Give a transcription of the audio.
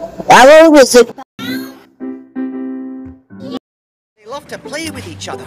Owl was a... They love to play with each other.